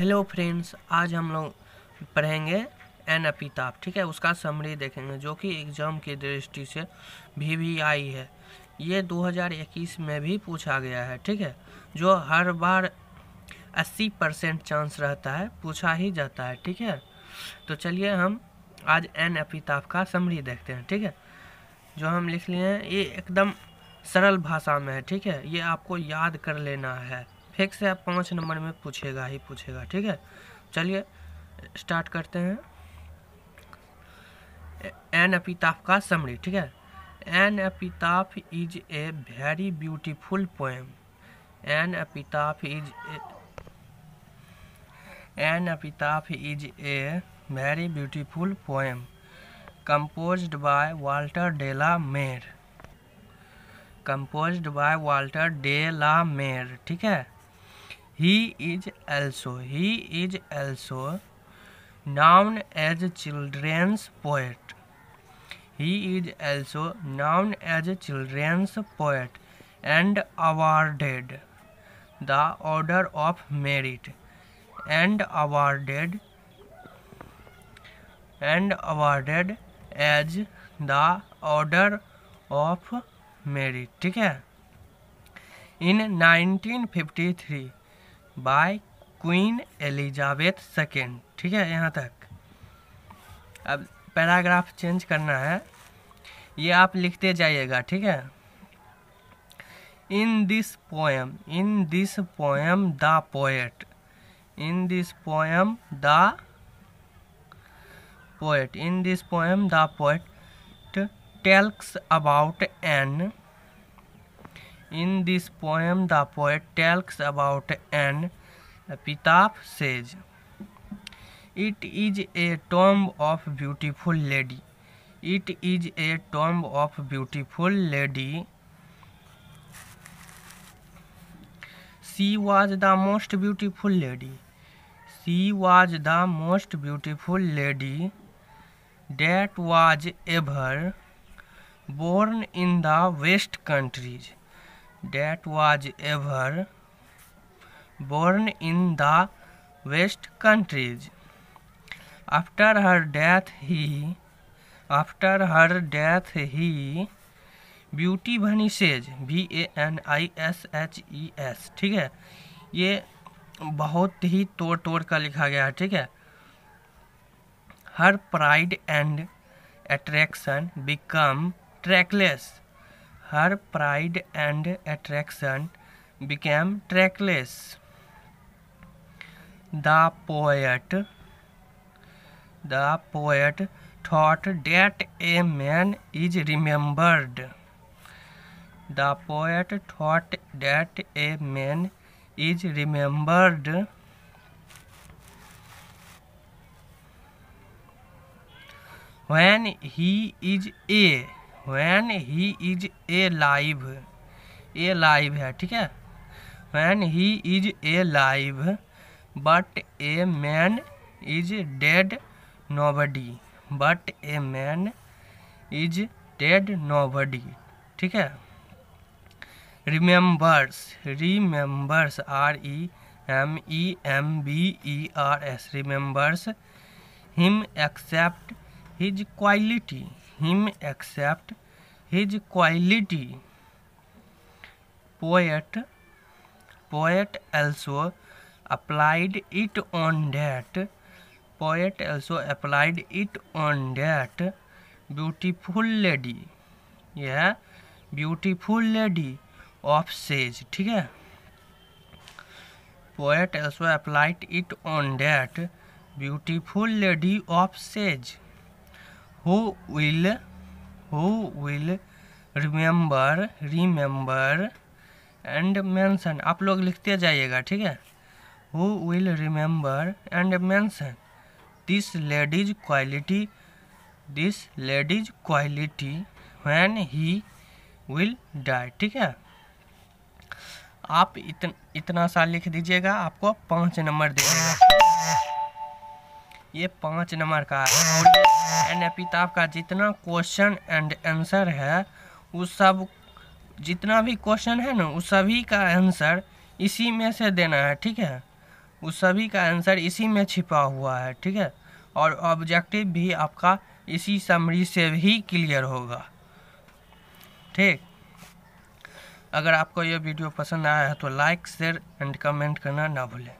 Friends आज हम लोग पढ़ेंगे एन अपिताप ठीक है? उसका समरी देखेंगे, जो कि एग्ज़ाम की दृष्टि से भी भी आई है। ये 2021 में भी पूछा गया है, ठीक है? जो हर बार 80 परसेंट चांस रहता है, पूछा ही जाता है, ठीक है? तो चलिए हम आज एन अपिताप का समरी देखते हैं, ठीक है? जो हम लिख लिए हैं, ये एकदम सरल भाषा में है, ठीक है? ये आपको याद कर लेना है। फिक्स से आप पाँच नंबर में पूछेगा, ही पूछेगा, ठीक है? चलिए स्टार्ट करते हैं। एन अपिताफ का समरी ठीक है? An epitaph is a very beautiful poem an epitaph is an epitaph is a very beautiful poem Walter de la Mare composed by Walter de la Mare ठीक है? He is also he is also known as children's poet he is also known as children's poet and awarded the Order of Merit and awarded and awarded as the Order of Merit ठीक है? In 1953 by Queen Elizabeth second ठीक है यहाँ तक। अब paragraph change करना है। ये आप लिखते जाइएगा ठीक है? In this poem in this poem the poet in this poem the poet. In this poem, the poet tells about an in this poem the poet tells about an epitaph says it is a tomb of beautiful lady. It is a tomb of beautiful lady. She was the most beautiful lady. She was the most beautiful lady that was ever born in the west countries that was ever born in the west countries after her death he after her death he beauty vanishes B A N I S H E S ठीक है ये बहुत ही तोड़ तोड़ कर लिखा गया है ठीक है her pride and attraction become trackless. Her pride and attraction became trackless. The poet, the poet thought that a man is remembered. The poet thought that a man is remembered when he is a when he is alive alive है, ठीक है? When he is alive but a man is dead nobody but a man is dead nobody ठीक है? Remembers remembers R E M E M B E R S remembers him except his quality him accept his quality poet poet also applied it on that poet also applied it on that beautiful lady yeah beautiful lady of sage ठीक है poet also applied it on that beautiful lady of sage who will who will remember remember and mention आप लोग लिखते जाइएगा ठीक है? Who will remember and mention this lady's quality this lady's quality when he will die ठीक है? आप इतन, इतना सा लिख दीजिएगा आपको पाँच नंबर दे देगा। ये पाँच नंबर का है। और एन एपिताब का जितना क्वेश्चन एंड आंसर है उस सब जितना भी क्वेश्चन है ना उस सभी का आंसर इसी में से देना है, ठीक है? उस सभी का आंसर इसी में छिपा हुआ है, ठीक है? और ऑब्जेक्टिव भी आपका इसी समरी से ही क्लियर होगा। ठीक? अगर आपको यह वीडियो पसंद आया है तो लाइक शेयर एंड कमेंट करना ना भूलें।